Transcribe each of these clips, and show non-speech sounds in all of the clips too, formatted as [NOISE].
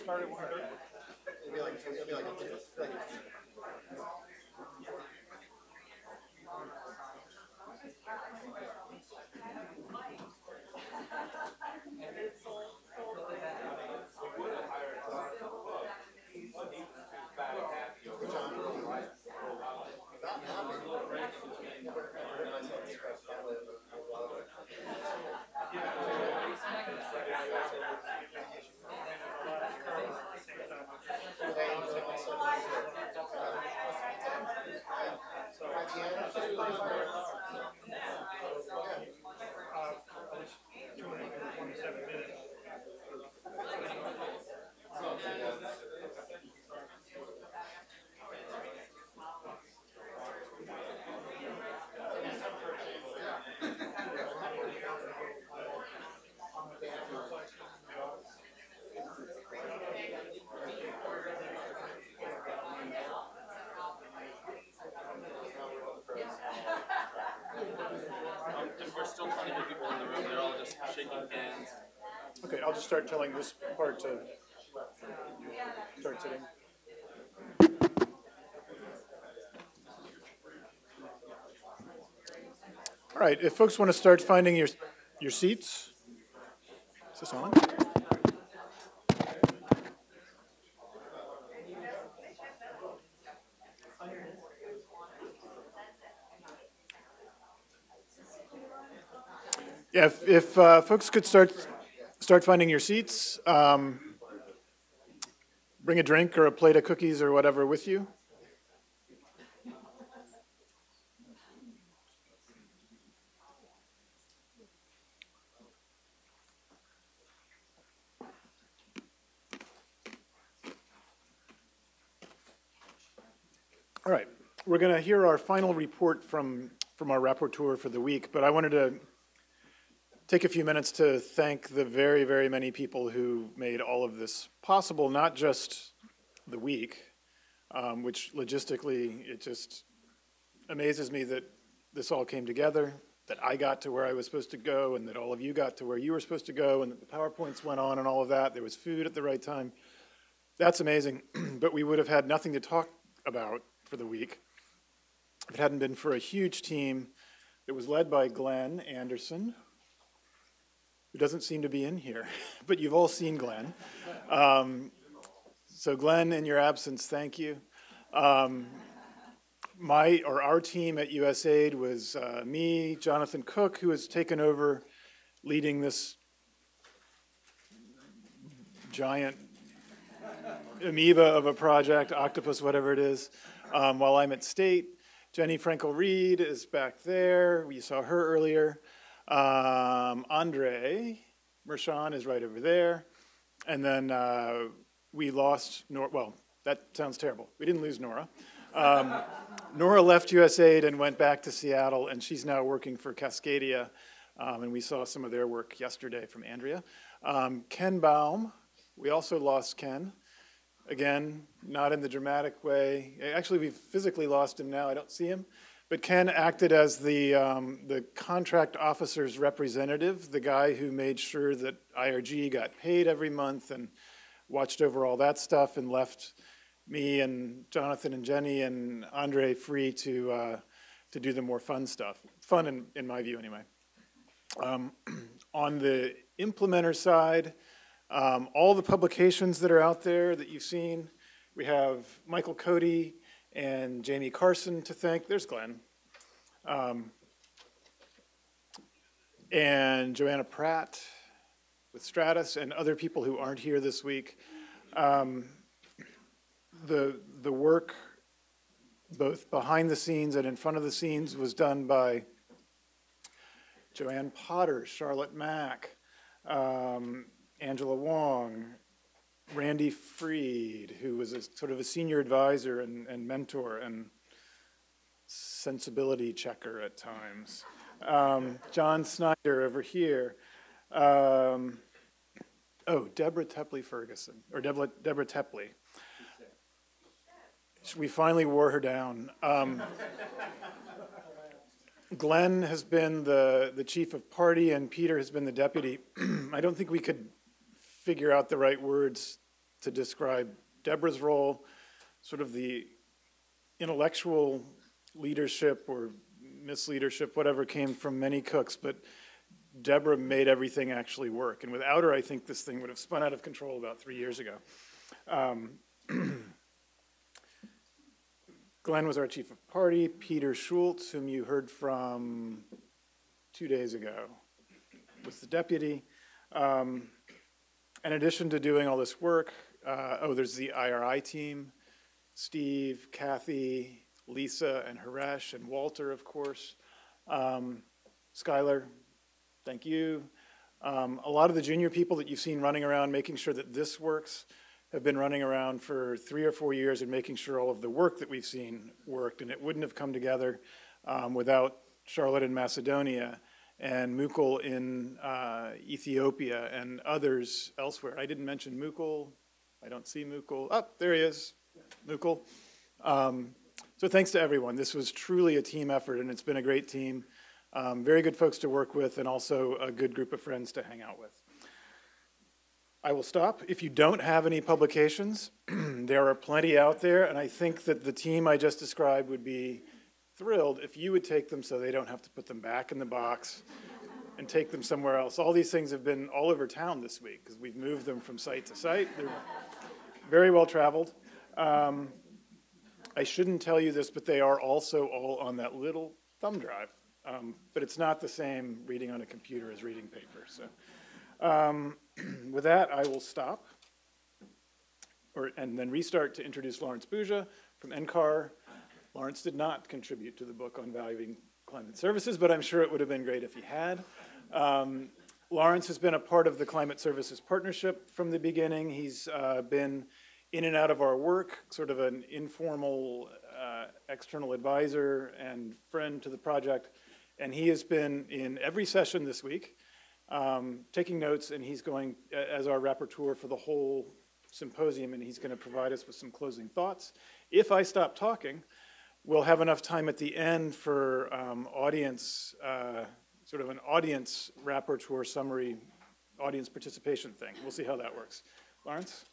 start at? It'd be like, it'd be like, be like Two hundred and twenty-seven minutes. We're still trying to get people in the room, they're all just shaking hands. Okay, I'll just start telling this part to start sitting. All right, if folks want to start finding your, your seats. Is this on? Yeah, if, if uh, folks could start, start finding your seats, um, bring a drink or a plate of cookies or whatever with you. All right, we're going to hear our final report from, from our rapporteur for the week, but I wanted to take a few minutes to thank the very, very many people who made all of this possible, not just the week, um, which logistically, it just amazes me that this all came together, that I got to where I was supposed to go, and that all of you got to where you were supposed to go, and that the PowerPoints went on and all of that. There was food at the right time. That's amazing, [CLEARS THROAT] but we would have had nothing to talk about for the week if it hadn't been for a huge team that was led by Glenn Anderson, who doesn't seem to be in here, [LAUGHS] but you've all seen Glenn. Um, so Glenn, in your absence, thank you. Um, my or our team at USAID was uh, me, Jonathan Cook, who has taken over leading this giant amoeba of a project, octopus, whatever it is, um, while I'm at state. Jenny Frankel Reed is back there. We saw her earlier. Um, Andre Mershon is right over there. And then uh, we lost Nora. Well, that sounds terrible. We didn't lose Nora. Um, [LAUGHS] Nora left USAID and went back to Seattle, and she's now working for Cascadia. Um, and we saw some of their work yesterday from Andrea. Um, Ken Baum, we also lost Ken. Again, not in the dramatic way. Actually, we've physically lost him now. I don't see him. But Ken acted as the, um, the contract officer's representative, the guy who made sure that IRG got paid every month and watched over all that stuff and left me and Jonathan and Jenny and Andre free to, uh, to do the more fun stuff. Fun in, in my view, anyway. Um, [CLEARS THROAT] on the implementer side, um, all the publications that are out there that you've seen, we have Michael Cody and Jamie Carson to thank. There's Glenn. Um, and Joanna Pratt with Stratus and other people who aren't here this week. Um, the, the work, both behind the scenes and in front of the scenes, was done by Joanne Potter, Charlotte Mack, um, Angela Wong, Randy Freed, who was a, sort of a senior advisor and, and mentor and sensibility checker at times. Um, John Snyder over here. Um, oh, Deborah Tepley Ferguson, or Deborah, Deborah Tepley. We finally wore her down. Um, Glenn has been the, the chief of party and Peter has been the deputy. [CLEARS THROAT] I don't think we could figure out the right words to describe Deborah's role, sort of the intellectual leadership or misleadership, whatever came from many cooks, but Deborah made everything actually work. And without her, I think this thing would have spun out of control about three years ago. Um, [CLEARS THROAT] Glenn was our chief of party. Peter Schultz, whom you heard from two days ago, was the deputy. Um, in addition to doing all this work, uh, oh, there's the IRI team Steve, Kathy, Lisa, and Haresh, and Walter, of course. Um, Skylar, thank you. Um, a lot of the junior people that you've seen running around making sure that this works have been running around for three or four years and making sure all of the work that we've seen worked. And it wouldn't have come together um, without Charlotte in Macedonia and Mukul in uh, Ethiopia and others elsewhere. I didn't mention Mukul. I don't see Mukul. Oh, there he is, Mukul. Um, so thanks to everyone. This was truly a team effort, and it's been a great team. Um, very good folks to work with, and also a good group of friends to hang out with. I will stop. If you don't have any publications, [CLEARS THROAT] there are plenty out there, and I think that the team I just described would be thrilled if you would take them so they don't have to put them back in the box and take them somewhere else. All these things have been all over town this week because we've moved them from site to site. They're very well traveled. Um, I shouldn't tell you this, but they are also all on that little thumb drive. Um, but it's not the same reading on a computer as reading paper. So. Um, [CLEARS THROAT] with that, I will stop or, and then restart to introduce Lawrence Buja from NCAR. Lawrence did not contribute to the book on valuing climate services, but I'm sure it would have been great if he had. Um, Lawrence has been a part of the Climate Services Partnership from the beginning. He's uh, been in and out of our work, sort of an informal uh, external advisor and friend to the project. And he has been in every session this week um, taking notes, and he's going as our rapporteur for the whole symposium, and he's going to provide us with some closing thoughts. If I stop talking, we'll have enough time at the end for um, audience, uh, sort of an audience rapporteur summary, audience participation thing. We'll see how that works. Lawrence?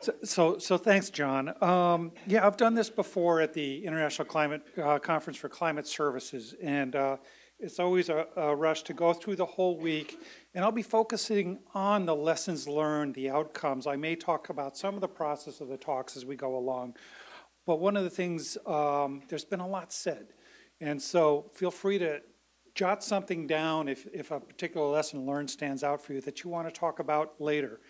So, so, so thanks, John. Um, yeah, I've done this before at the International Climate uh, Conference for Climate Services, and uh, it's always a, a, rush to go through the whole week. And I'll be focusing on the lessons learned, the outcomes. I may talk about some of the process of the talks as we go along. But one of the things, um, there's been a lot said. And so feel free to jot something down if, if a particular lesson learned stands out for you that you want to talk about later.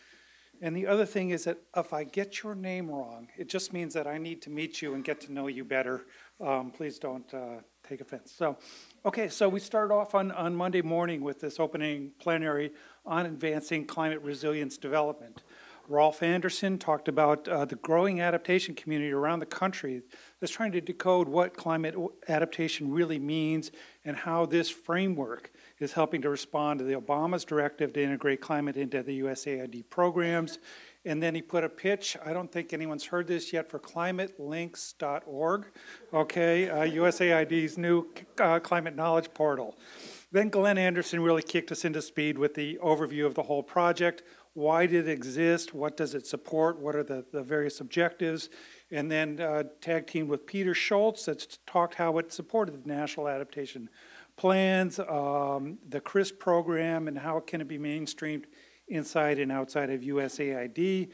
And the other thing is that if I get your name wrong, it just means that I need to meet you and get to know you better. Um, please don't uh, take offense. So, okay, so we started off on, on Monday morning with this opening plenary on advancing climate resilience development. Rolf Anderson talked about uh, the growing adaptation community around the country that's trying to decode what climate adaptation really means and how this framework is helping to respond to the Obama's directive to integrate climate into the USAID programs. And then he put a pitch, I don't think anyone's heard this yet, for climatelinks.org, okay, uh, USAID's new uh, climate knowledge portal. Then Glenn Anderson really kicked us into speed with the overview of the whole project. Why did it exist? What does it support? What are the, the various objectives? And then uh, tag teamed with Peter Schultz that talked how it supported the national adaptation plans, um, the CRISP program, and how can it be mainstreamed inside and outside of USAID.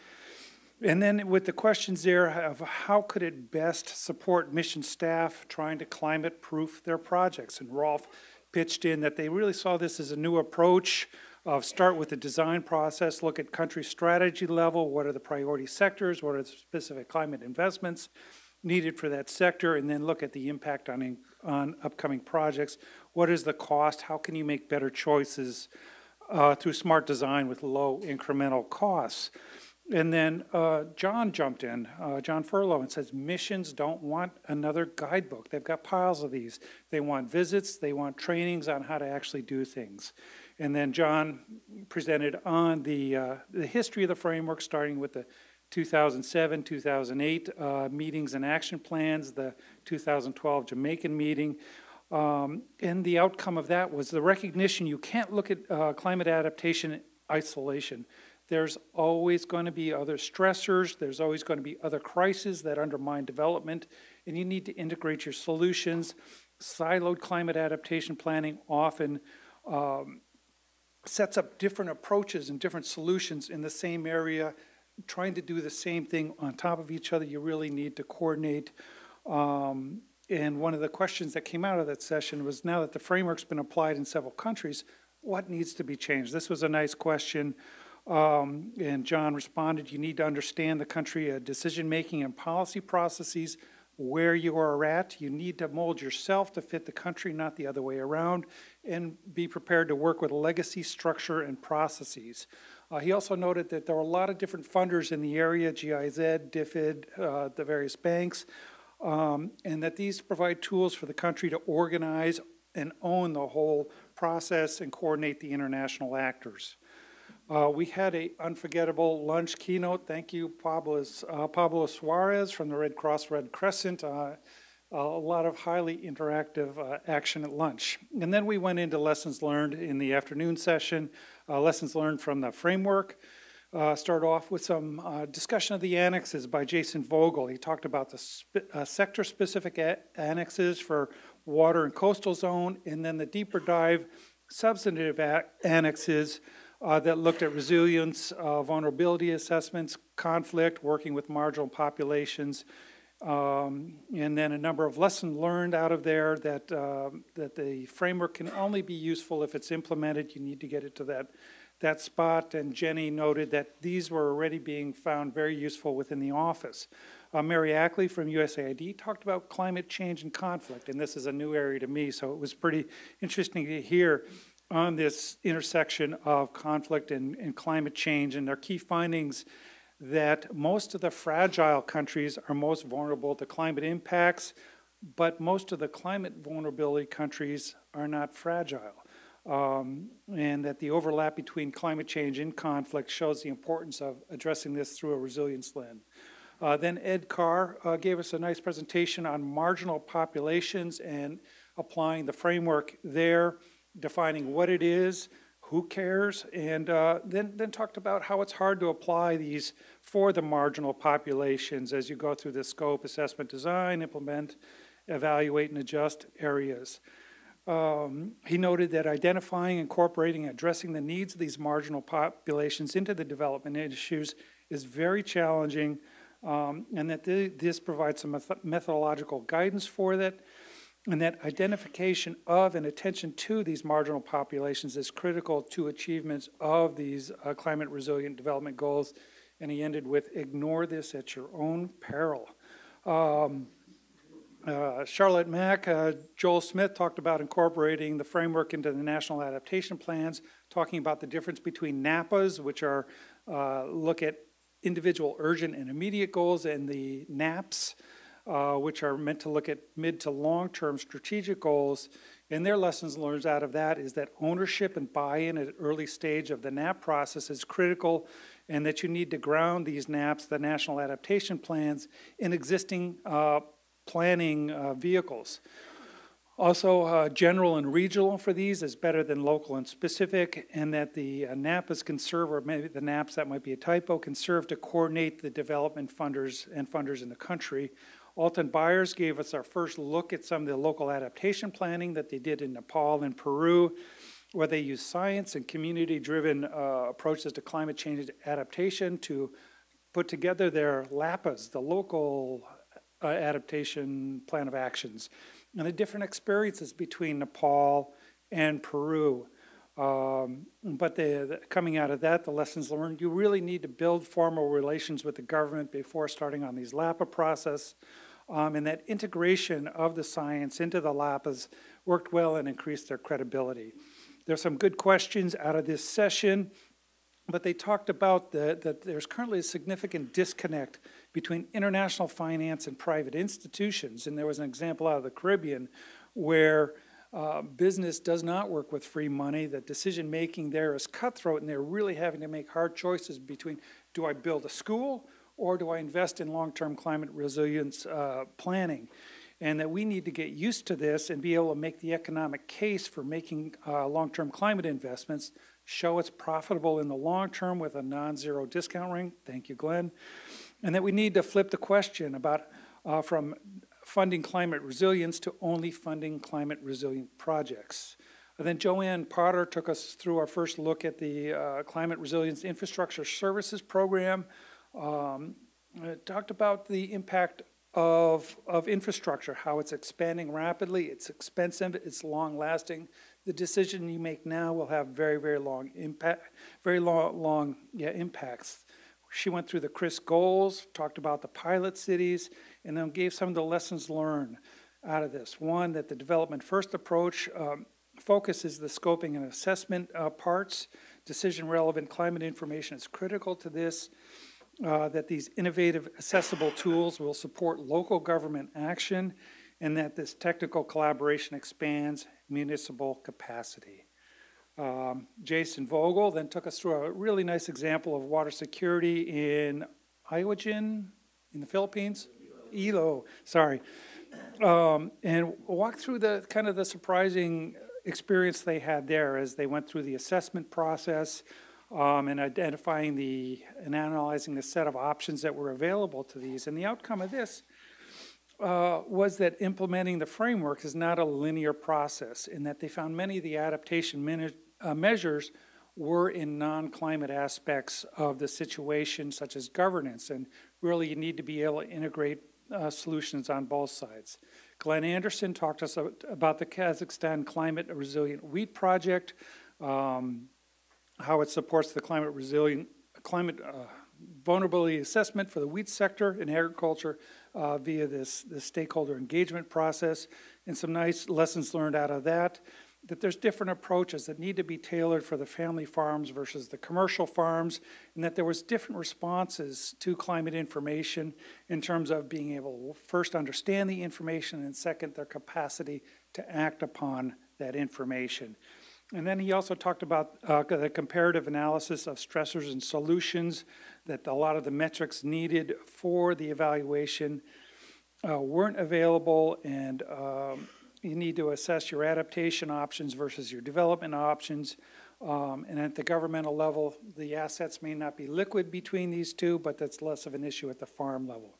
And then with the questions there of how could it best support mission staff trying to climate proof their projects. And Rolf pitched in that they really saw this as a new approach of start with the design process, look at country strategy level, what are the priority sectors, what are the specific climate investments needed for that sector, and then look at the impact on, on upcoming projects. What is the cost? How can you make better choices uh, through smart design with low incremental costs? And then uh, John jumped in, uh, John Furlow, and says missions don't want another guidebook. They've got piles of these. They want visits, they want trainings on how to actually do things. And then John presented on the, uh, the history of the framework, starting with the 2007, 2008 uh, meetings and action plans, the 2012 Jamaican meeting. Um, And the outcome of that was the recognition you can't look at uh, climate adaptation in isolation. There's always going to be other stressors, there's always going to be other crises that undermine development, and you need to integrate your solutions. Siloed climate adaptation planning often um, sets up different approaches and different solutions in the same area, trying to do the same thing on top of each other. You really need to coordinate. Um, and one of the questions that came out of that session was now that the framework's been applied in several countries, what needs to be changed? This was a nice question. Um, and John responded, you need to understand the country uh, decision-making and policy processes, where you are at. You need to mold yourself to fit the country, not the other way around, and be prepared to work with legacy structure and processes. Uh, he also noted that there are a lot of different funders in the area, GIZ, DFID, uh, the various banks, um, and that these provide tools for the country to organize and own the whole process and coordinate the international actors. Uh, we had a unforgettable lunch keynote. Thank you, Pablo, uh, Pablo Suarez from the Red Cross Red Crescent. Uh, a lot of highly interactive uh, action at lunch. And then we went into lessons learned in the afternoon session, uh, lessons learned from the framework. Uh, start off with some uh, discussion of the annexes by Jason Vogel. He talked about the uh, sector-specific annexes for water and coastal zone, and then the deeper dive substantive annexes uh, that looked at resilience, uh, vulnerability assessments, conflict, working with marginal populations, um, and then a number of lessons learned out of there that um that the framework can only be useful if it's implemented. You need to get it to that that spot. And Jenny noted that these were already being found very useful within the office. Uh, Mary Ackley from USAID talked about climate change and conflict, and this is a new area to me, so it was pretty interesting to hear on this intersection of conflict and, and climate change and their key findings that most of the fragile countries are most vulnerable to climate impacts, but most of the climate vulnerability countries are not fragile. Um, and that the overlap between climate change and conflict shows the importance of addressing this through a resilience lens. Uh, then Ed Carr uh, gave us a nice presentation on marginal populations and applying the framework there, defining what it is, who cares, and uh, then, then talked about how it's hard to apply these for the marginal populations as you go through the scope, assessment, design, implement, evaluate, and adjust areas. Um, he noted that identifying, incorporating, addressing the needs of these marginal populations into the development issues is very challenging, um, and that thi- this provides some meth- methodological guidance for that, and that identification of and attention to these marginal populations is critical to achievements of these uh, climate resilient development goals. And he ended with, ignore this at your own peril. Um, uh, Charlotte Mack, uh, Joel Smith talked about incorporating the framework into the national adaptation plans, talking about the difference between NAPAs, which are uh, look at individual urgent and immediate goals, and the NAPs, uh, which are meant to look at mid to long term strategic goals. And their lessons learned out of that is that ownership and buy in at early stage of the NAP process is critical, and that you need to ground these NAPs, the national adaptation plans, in existing uh, planning uh, vehicles. Also, uh, general and regional for these is better than local and specific, and that the uh, NAPAs can serve, or maybe the NAPs, that might be a typo, can serve to coordinate the development funders and funders in the country. Alton Byers gave us our first look at some of the local adaptation planning that they did in Nepal and Peru, where they use science and community-driven uh, approaches to climate change adaptation to put together their LAPAs, the local uh, adaptation plan of actions, and the different experiences between Nepal and Peru. Um, but the, the- coming out of that, the lessons learned, you really need to build formal relations with the government before starting on these LAPA process. Um, and that integration of the science into the LAPAs worked well and increased their credibility. There's some good questions out of this session. But they talked about the, that there's currently a significant disconnect between international finance and private institutions. And there was an example out of the Caribbean where uh, business does not work with free money, that decision-making there is cutthroat, and they're really having to make hard choices between, do I build a school, or do I invest in long-term climate resilience uh, planning? And that we need to get used to this and be able to make the economic case for making uh, long-term climate investments, show it's profitable in the long term with a non-zero discount rate. Thank you, Glenn. And that we need to flip the question about uh, from funding climate resilience to only funding climate resilient projects. And then Joanne Potter took us through our first look at the uh, Climate Resilience Infrastructure Services Program. Um, talked about the impact of, of infrastructure, how it's expanding rapidly, it's expensive, it's long-lasting. The decision you make now will have very, very long impact, very long, long yeah, impacts. She went through the CRIS goals, talked about the pilot cities, and then gave some of the lessons learned out of this. One, that the development first approach um, focuses the scoping and assessment uh, parts. Decision relevant climate information is critical to this. Uh, that these innovative, accessible tools will support local government action, and that this technical collaboration expands municipal capacity. Um, Jason Vogel then took us through a really nice example of water security in Iwagen, in the Philippines. Ilo, sorry. Um, and walked through the kind of the surprising experience they had there as they went through the assessment process um, and identifying the and analyzing the set of options that were available to these. And the outcome of this uh, was that implementing the framework is not a linear process, in that they found many of the adaptation uh, measures were in non-climate aspects of the situation, such as governance, and really you need to be able to integrate uh, solutions on both sides. Glenn Anderson talked to us about the Kazakhstan Climate Resilient Wheat Project, um, how it supports the climate resilient climate uh, vulnerability assessment for the wheat sector in agriculture uh, via this, this stakeholder engagement process, and some nice lessons learned out of that that there's different approaches that need to be tailored for the family farms versus the commercial farms, and that there was different responses to climate information in terms of being able to first understand the information and second their capacity to act upon that information. And then he also talked about uh, the comparative analysis of stressors and solutions, that a lot of the metrics needed for the evaluation uh, weren't available, and um, you need to assess your adaptation options versus your development options. Um, and at the governmental level, the assets may not be liquid between these two, but that's less of an issue at the farm level.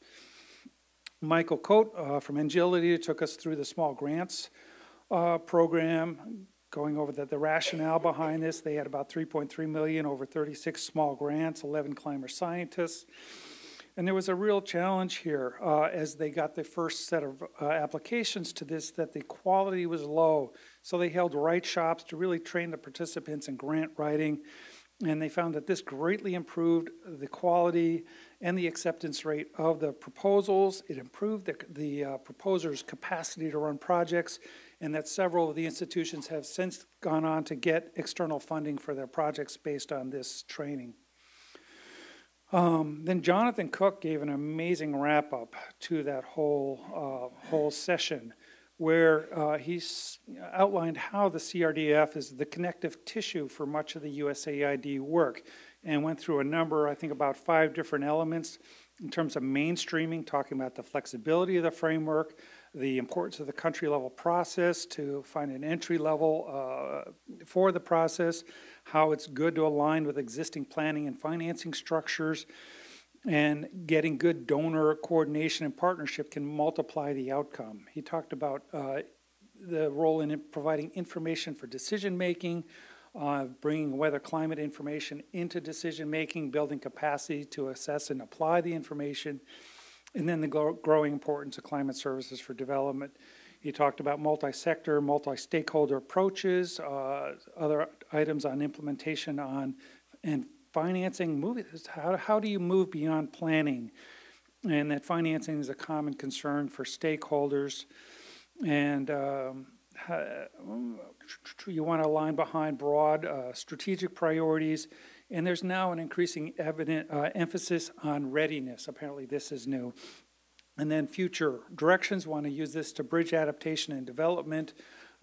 Michael Coate uh, from Engility took us through the small grants uh, program, going over the, the rationale behind this. They had about 3.3 million over 36 small grants, 11 climate scientists. And there was a real challenge here uh, as they got the first set of uh, applications to this that the quality was low. So they held write shops to really train the participants in grant writing. And they found that this greatly improved the quality and the acceptance rate of the proposals. It improved the, the uh, proposers' capacity to run projects, and that several of the institutions have since gone on to get external funding for their projects based on this training. Um, then Jonathan Cook gave an amazing wrap up to that whole uh, whole session, where uh, he outlined how the CRDF is the connective tissue for much of the USAID work, and went through a number, I think, about five different elements in terms of mainstreaming, talking about the flexibility of the framework, the importance of the country level process to find an entry level uh, for the process, how it's good to align with existing planning and financing structures, and getting good donor coordination and partnership can multiply the outcome. He talked about uh, the role in providing information for decision making, uh, bringing weather climate information into decision making, building capacity to assess and apply the information, and then the growing importance of climate services for development. He talked about multi-sector, multi-stakeholder approaches, uh, other items on implementation on and financing. How, how do you move beyond planning? And that financing is a common concern for stakeholders. And um, you want to align behind broad uh, strategic priorities and there's now an increasing evident uh, emphasis on readiness. Apparently, this is new. And then future directions want to use this to bridge adaptation and development,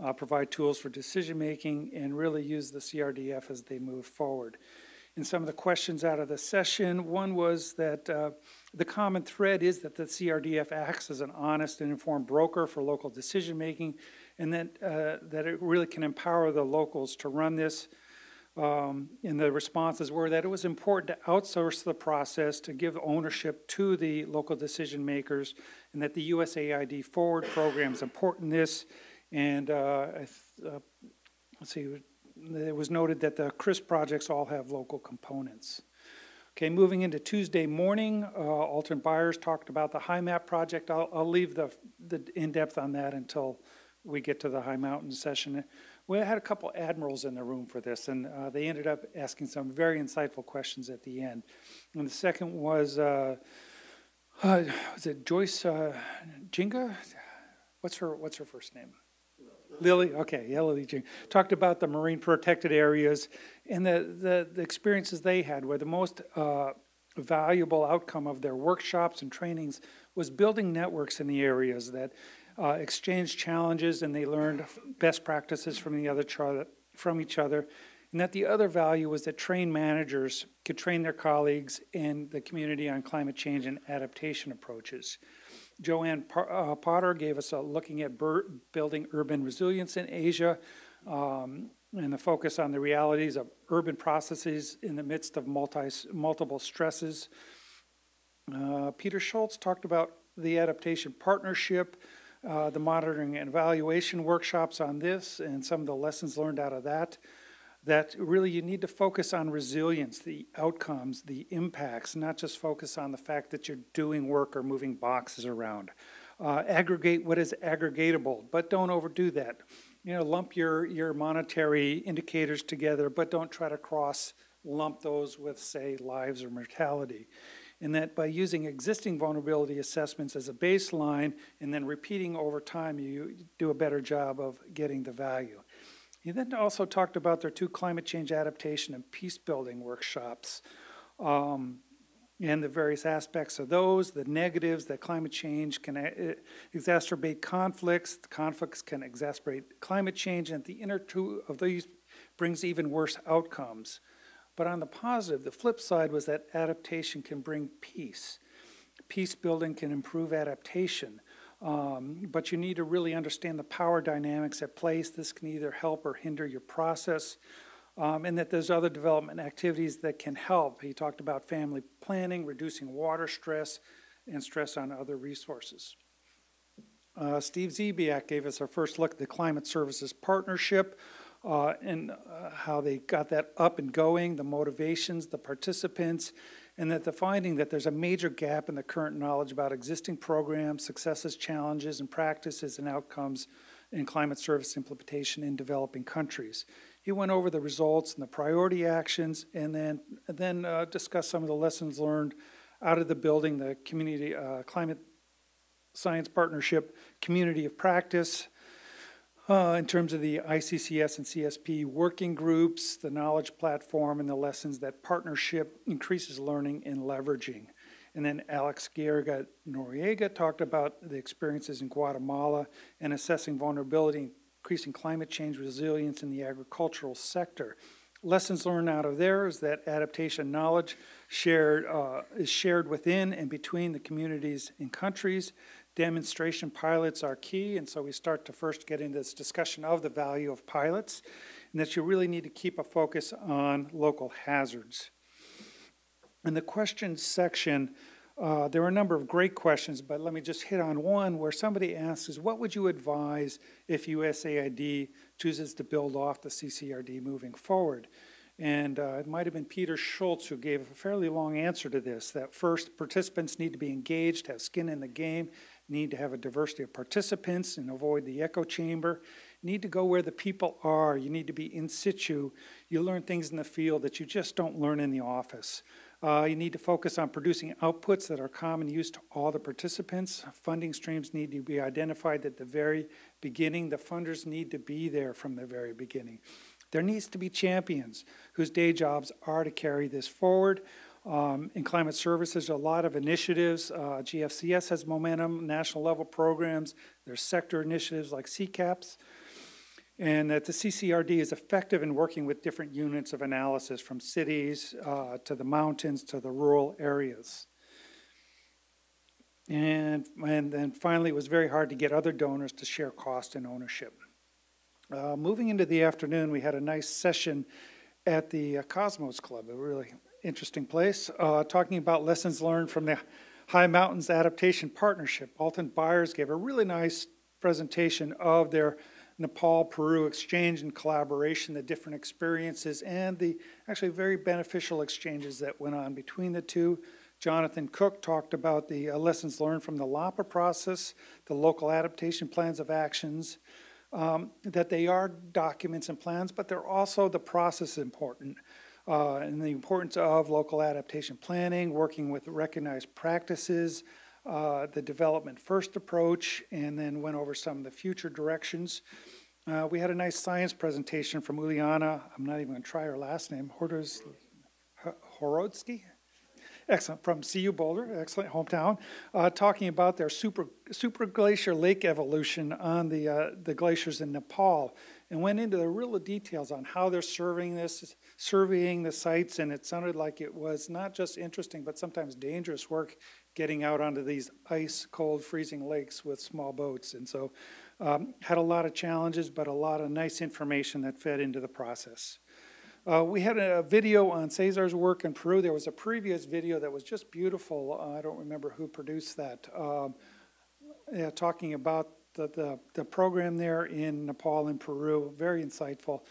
uh, provide tools for decision-making, and really use the CRDF as they move forward. And some of the questions out of the session, one was that uh, the common thread is that the CRDF acts as an honest and informed broker for local decision-making, and that, uh, that it really can empower the locals to run this. Um, And the responses were that it was important to outsource the process, to give ownership to the local decision makers, and that the USAID Forward program is important in this. And uh, uh, let's see, it was noted that the CRIS projects all have local components. Okay, moving into Tuesday morning, uh, Alton Byers talked about the High Map project. I'll, I'll leave the, the in-depth on that until we get to the High Mountain session. We had a couple admirals in the room for this, and uh, they ended up asking some very insightful questions at the end. And the second was, uh, uh, was it Joyce uh, Jinga? What's her, what's her first name? Lily, okay, yeah, Lily Jean, talked about the marine protected areas and the, the, the experiences they had where the most uh, valuable outcome of their workshops and trainings was building networks in the areas that uh, exchanged challenges and they learned best practices from the other char- from each other. And that the other value was that trained managers could train their colleagues and the community on climate change and adaptation approaches. Joanne uh, Potter gave us a looking at building urban resilience in Asia um, and the focus on the realities of urban processes in the midst of multi- multiple stresses. Uh, Peter Schultz talked about the adaptation partnership, uh, the monitoring and evaluation workshops on this, and some of the lessons learned out of that that really you need to focus on resilience, the outcomes, the impacts, not just focus on the fact that you're doing work or moving boxes around. Uh, aggregate what is aggregatable, but don't overdo that. You know, lump your, your monetary indicators together, but don't try to cross lump those with, say, lives or mortality. And that by using existing vulnerability assessments as a baseline and then repeating over time, you do a better job of getting the value. He then also talked about their two climate change adaptation and peace building workshops um, and the various aspects of those, the negatives that climate change can uh, exacerbate conflicts, conflicts can exacerbate climate change, and the inner two of these brings even worse outcomes. But on the positive, the flip side was that adaptation can bring peace. Peace building can improve adaptation. Um, but you need to really understand the power dynamics at place. This can either help or hinder your process. Um, and that there's other development activities that can help. He talked about family planning, reducing water stress, and stress on other resources. Uh, Steve Zebiak gave us our first look at the Climate Services Partnership uh, and uh, how they got that up and going, the motivations, the participants, and that the finding that there's a major gap in the current knowledge about existing programs, successes, challenges, and practices and outcomes in climate service implementation in developing countries. He went over the results and the priority actions, and then then uh, discussed some of the lessons learned out of the building, the community uh, climate science partnership community of practice, uh, in terms of the ICCS and CSP working groups, the knowledge platform, and the lessons that partnership increases learning and leveraging. And then Alex Guerra Noriega talked about the experiences in Guatemala and assessing vulnerability, increasing climate change resilience in the agricultural sector. Lessons learned out of there is that adaptation knowledge shared uh, is shared within and between the communities and countries demonstration pilots are key, and so we start to first get into this discussion of the value of pilots, and that you really need to keep a focus on local hazards. In the questions section, uh, there are a number of great questions, but let me just hit on one where somebody asks what would you advise if USAID chooses to build off the CCRD moving forward? And uh, it might have been Peter Schultz who gave a fairly long answer to this, that first, participants need to be engaged, have skin in the game, need to have a diversity of participants and avoid the echo chamber. need to go where the people are. You need to be in situ. You learn things in the field that you just don't learn in the office. Uh, you need to focus on producing outputs that are common use to all the participants. Funding streams need to be identified at the very beginning. The funders need to be there from the very beginning. There needs to be champions whose day jobs are to carry this forward. Um, in climate services, a lot of initiatives. Uh, GFCS has momentum, national level programs. There's sector initiatives like CCAPS. and that the CCRD is effective in working with different units of analysis from cities uh, to the mountains to the rural areas. And, and then finally, it was very hard to get other donors to share cost and ownership. Uh, moving into the afternoon, we had a nice session at the uh, Cosmos Club, a really interesting place, uh, talking about lessons learned from the High Mountains Adaptation Partnership. Alton Byers gave a really nice presentation of their Nepal Peru exchange and collaboration, the different experiences, and the actually very beneficial exchanges that went on between the two. Jonathan Cook talked about the uh, lessons learned from the LAPA process, the local adaptation plans of actions, um, that they are documents and plans, but they're also the process important. Uh, and the importance of local adaptation planning, working with recognized practices, uh, the development first approach, and then went over some of the future directions. Uh, we had a nice science presentation from Uliana. I'm not even going to try her last name. Hordos, Horodsky? Excellent, from CU Boulder, excellent hometown, uh, talking about their super, super glacier lake evolution on the, uh, the glaciers in Nepal and went into the real details on how they're surveying this, surveying the sites, and it sounded like it was not just interesting, but sometimes dangerous work getting out onto these ice cold freezing lakes with small boats. And so um, had a lot of challenges, but a lot of nice information that fed into the process. Uh, we had a video on Cesar's work in Peru. There was a previous video that was just beautiful. Uh, I don't remember who produced that. Um, yeah, talking about the, the, the, program there in Nepal and Peru, very insightful.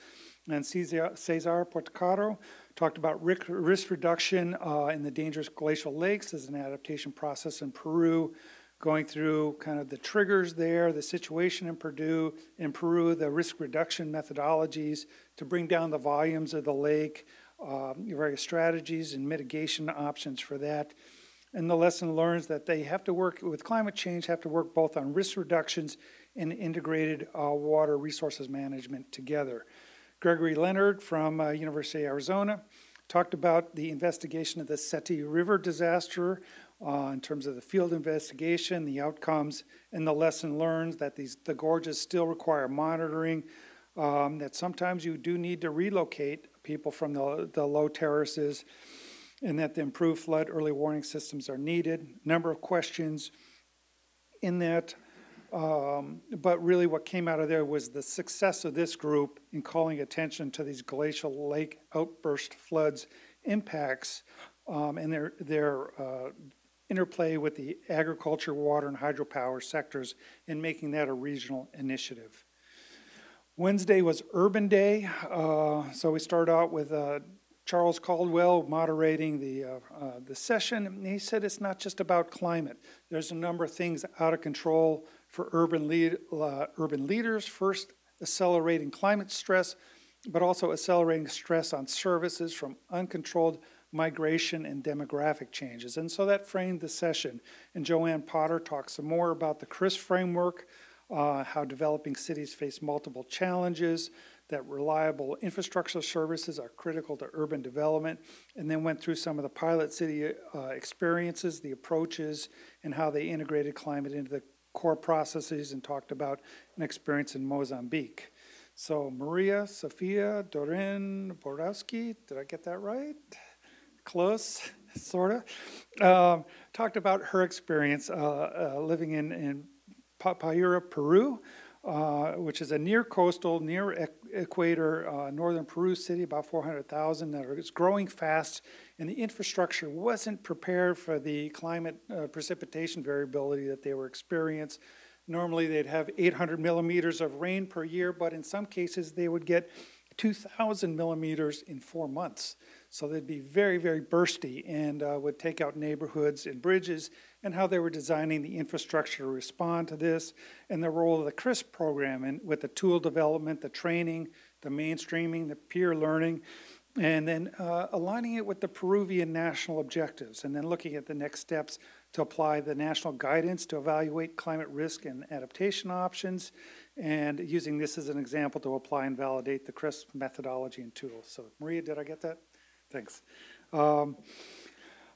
And Cesar, Cesar Portocarrero talked about risk reduction uh, in the dangerous glacial lakes as an adaptation process in Peru going through kind of the triggers there, the situation in Peru, in Peru, the risk reduction methodologies to bring down the volumes of the lake, um, various strategies and mitigation options for that. And the lesson learns that they have to work with climate change, have to work both on risk reductions and integrated uh, water resources management together. Gregory Leonard from uh, University of Arizona talked about the investigation of the Seti River disaster uh, in terms of the field investigation, the outcomes, and the lesson learned that these the gorges still require monitoring. Um, that sometimes you do need to relocate people from the, the low terraces, and that the improved flood early warning systems are needed. Number of questions in that. Um, but really, what came out of there was the success of this group in calling attention to these glacial lake outburst floods impacts um, and their their uh, interplay with the agriculture, water, and hydropower sectors in making that a regional initiative. Wednesday was Urban Day, uh, so we started out with uh, Charles Caldwell moderating the, uh, uh the session. And he said it's not just about climate. There's a number of things out of control for urban, lead, uh, urban leaders. First, accelerating climate stress, but also accelerating stress on services from uncontrolled migration and demographic changes. And so that framed the session. And Joanne Potter talks some more about the CRIS framework, uh, how developing cities face multiple challenges, that reliable infrastructure services are critical to urban development, and then went through some of the pilot city uh, experiences, the approaches, and how they integrated climate into the core processes and talked about an experience in Mozambique. So Maria, Sofia, Dorin, Borowski, did I get that right? close, [LAUGHS] sort of, um, talked about her experience uh, uh, living in, in Piura, Peru, uh, which is a near coastal, near equator, uh, northern Peru city, about 400,000, that is growing fast, and the infrastructure wasn't prepared for the climate uh, precipitation variability that they were experiencing. Normally, they'd have 800 millimeters of rain per year, but in some cases, they would get 2,000 millimeters in four months. So they'd be very, very bursty and uh, would take out neighborhoods and bridges and how they were designing the infrastructure to respond to this and the role of the CRISP program and with the tool development, the training, the mainstreaming, the peer learning, and then uh, aligning it with the Peruvian national objectives and then looking at the next steps to apply the national guidance to evaluate climate risk and adaptation options and using this as an example to apply and validate the CRISP methodology and tools. So Maria, did I get that? Thanks. Um,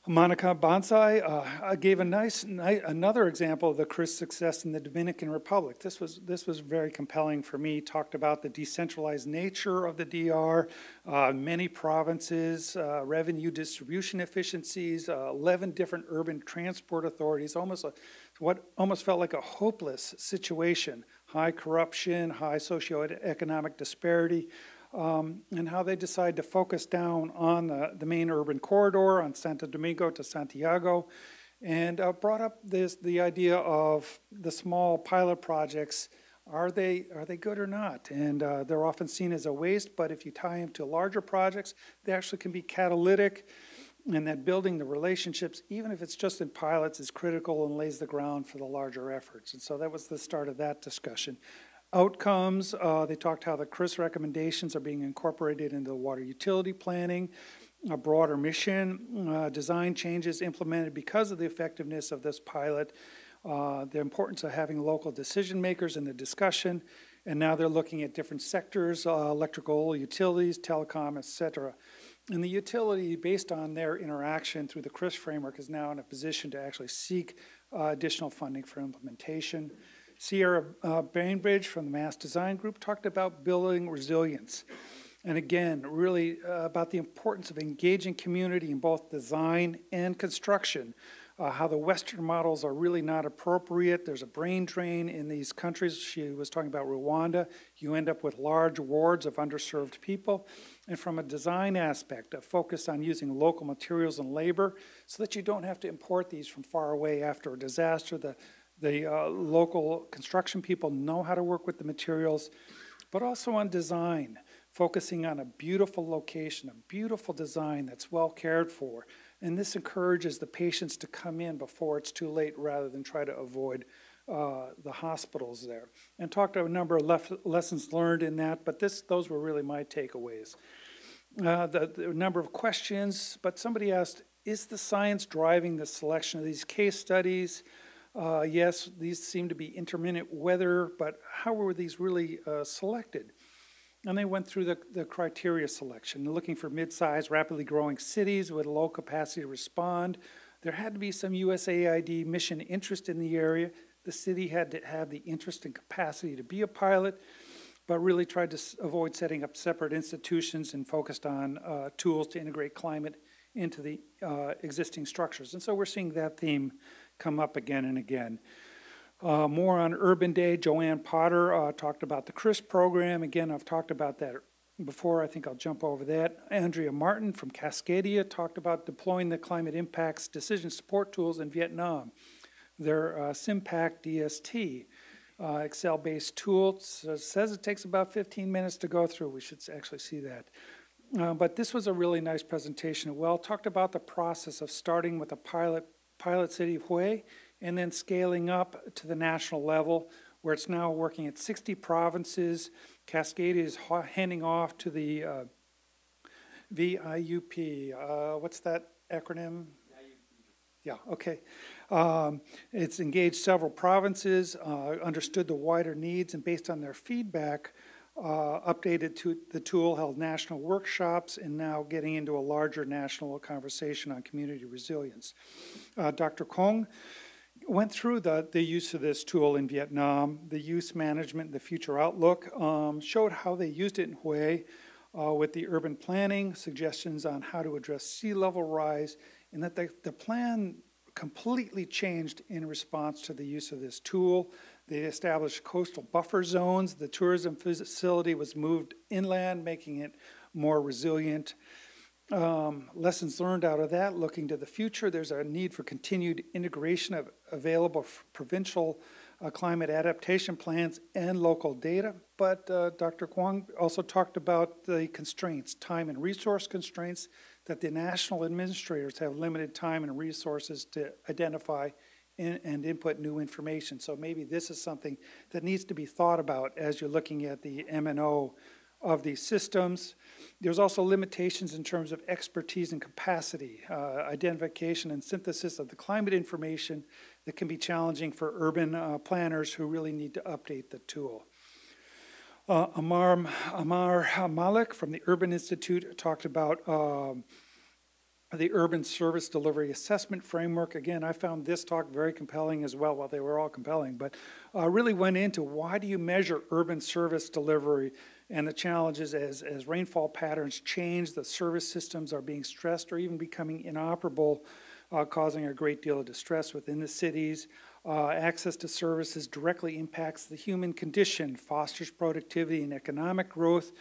Monica Bonsai uh, gave a nice, ni- another example of the CRIS success in the Dominican Republic. This was, this was very compelling for me. Talked about the decentralized nature of the DR, uh, many provinces, uh, revenue distribution efficiencies, uh, 11 different urban transport authorities, almost a, what almost felt like a hopeless situation. High corruption, high socioeconomic disparity, um, and how they decide to focus down on the, the main urban corridor on Santo Domingo to Santiago, and uh, brought up this the idea of the small pilot projects. Are they are they good or not? And uh, they're often seen as a waste, but if you tie them to larger projects, they actually can be catalytic. And that building the relationships, even if it's just in pilots, is critical and lays the ground for the larger efforts. And so that was the start of that discussion. Outcomes, uh, they talked how the CRIS recommendations are being incorporated into the water utility planning, a broader mission, uh, design changes implemented because of the effectiveness of this pilot, uh, the importance of having local decision makers in the discussion, and now they're looking at different sectors, uh, electrical, utilities, telecom, et cetera. And the utility, based on their interaction through the CRIS framework, is now in a position to actually seek uh, additional funding for implementation. Sierra uh, Bainbridge from the Mass Design Group talked about building resilience. And again, really uh, about the importance of engaging community in both design and construction. Uh, how the Western models are really not appropriate. There's a brain drain in these countries. She was talking about Rwanda. You end up with large wards of underserved people. And from a design aspect, a focus on using local materials and labor so that you don't have to import these from far away after a disaster. The the uh, local construction people know how to work with the materials, but also on design, focusing on a beautiful location, a beautiful design that's well cared for. And this encourages the patients to come in before it's too late rather than try to avoid uh, the hospitals there. And talked a number of lef- lessons learned in that, but this, those were really my takeaways. Uh, the, the number of questions, but somebody asked, is the science driving the selection of these case studies? Uh, yes, these seem to be intermittent weather, but how were these really uh, selected? And they went through the, the criteria selection, looking for mid-sized, rapidly growing cities with low capacity to respond. There had to be some USAID mission interest in the area. The city had to have the interest and capacity to be a pilot, but really tried to avoid setting up separate institutions and focused on uh, tools to integrate climate into the uh, existing structures. And so we're seeing that theme come up again and again. Uh, more on Urban Day, Joanne Potter uh, talked about the CRIS program. Again, I've talked about that before. I think I'll jump over that. Andrea Martin from Cascadia talked about deploying the climate impacts decision support tools in Vietnam. Their uh, SIMPAC DST, uh, Excel-based tool, says it takes about 15 minutes to go through. We should actually see that. Uh, but this was a really nice presentation. Well, talked about the process of starting with a pilot pilot city of Hue and then scaling up to the national level where it's now working at 60 provinces. Cascadia is handing off to the uh, VIUP. Uh, what's that acronym? Yeah, okay. Um, it's engaged several provinces, uh, understood the wider needs, and based on their feedback, uh, updated to the tool, held national workshops, and now getting into a larger national conversation on community resilience. Uh, Dr. Kong went through the, the use of this tool in Vietnam, the use management, the future outlook, um, showed how they used it in Hue uh, with the urban planning, suggestions on how to address sea level rise, and that the, the plan completely changed in response to the use of this tool. They established coastal buffer zones. The tourism facility was moved inland, making it more resilient. Um, lessons learned out of that, looking to the future, there's a need for continued integration of available provincial uh, climate adaptation plans and local data. But uh, Dr. Kwong also talked about the constraints, time and resource constraints, that the national administrators have limited time and resources to identify in- and input new information. So maybe this is something that needs to be thought about as you're looking at the M and O of these systems. There's also limitations in terms of expertise and capacity, uh, identification and synthesis of the climate information that can be challenging for urban uh, planners who really need to update the tool. Uh, Amar, Amar Malik from the Urban Institute talked about um, the Urban Service Delivery Assessment Framework. Again, I found this talk very compelling as well, while they were all compelling, but uh, really went into why do you measure urban service delivery and the challenges as, as rainfall patterns change, the service systems are being stressed or even becoming inoperable, uh, causing a great deal of distress within the cities. Uh, access to services directly impacts the human condition, fosters productivity and economic growth,